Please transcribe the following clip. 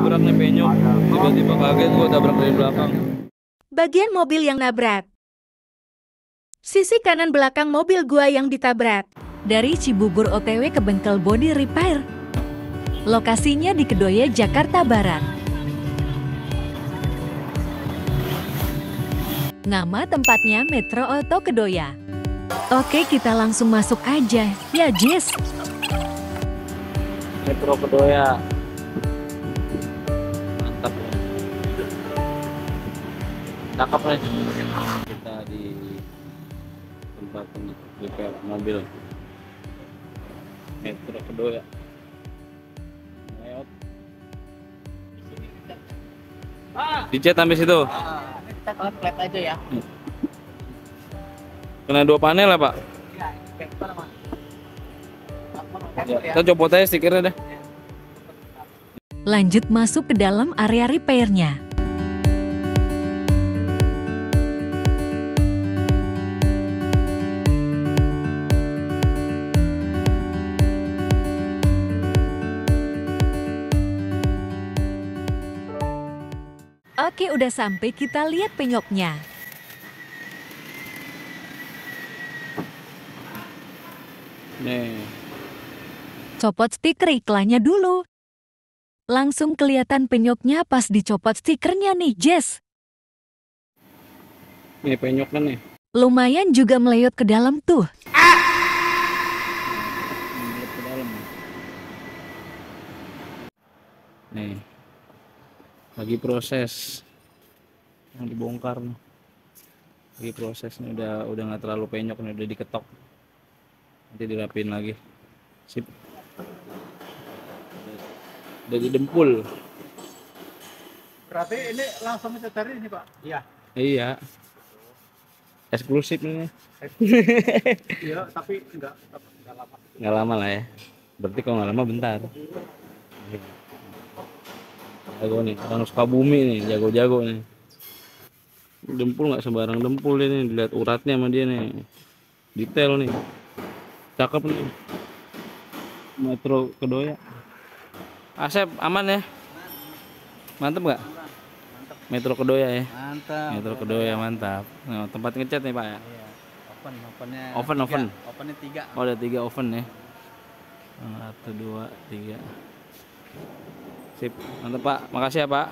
ketabrak nih penyok. Tiba-tiba kaget gua tabrak dari belakang. Bagian mobil yang nabrak. Sisi kanan belakang mobil gua yang ditabrak. Dari Cibubur OTW ke bengkel body repair. Lokasinya di Kedoya, Jakarta Barat. Nama tempatnya Metro Auto Kedoya. Oke, kita langsung masuk aja. Ya, Jis. Metro Kedoya. Cakep nih. Kita di tempat untuk repair mobil. Metro Kedoya. Layout. Dicet sampai situ. kita kalian flat aja ya Kena dua panel lah, Pak. iya Ya, kita copot aja stikernya deh. Lanjut masuk ke dalam area repairnya. Oke, udah sampai kita lihat penyoknya. Nih. Copot stiker iklannya dulu. Langsung kelihatan penyoknya pas dicopot stikernya nih, Jess. Nih penyok kan nih. Lumayan juga meleyot ke dalam tuh. Lihat ke dalam. Nih. Lagi proses. Yang dibongkar nih. Lagi proses nih udah udah nggak terlalu penyok nih udah diketok. Nanti dirapin lagi. Sip. Udah didempul. berarti ini langsung mencari ini pak iya Iya. Eksklusif ini. iya tapi enggak enggak lama Nggak lama lah ya. Berarti kalau nggak lama bentar. Jago nih, orang Sukabumi nih, jago-jago nih. Dempul nggak sembarang dempul ini, dilihat uratnya sama dia nih. Detail nih. Cakep nih. Metro Kedoya. Asep aman ya? Mantep nggak? Metro Kedoya ya. mantap Metro Kedoya mantap. Nah, tempat ngecat nih Pak ya. iya open opennya Oven, tiga. oven. opennya tiga Oh ada tiga oven ya. Satu, dua, tiga. Sip, mantap Pak. Makasih ya Pak.